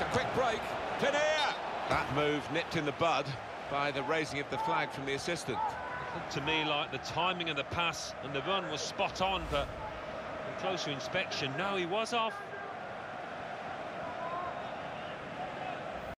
It's a quick break. Kinnear! That move nipped in the bud by the raising of the flag from the assistant. To me like the timing of the pass and the run was spot on, but on closer inspection, no, he was off.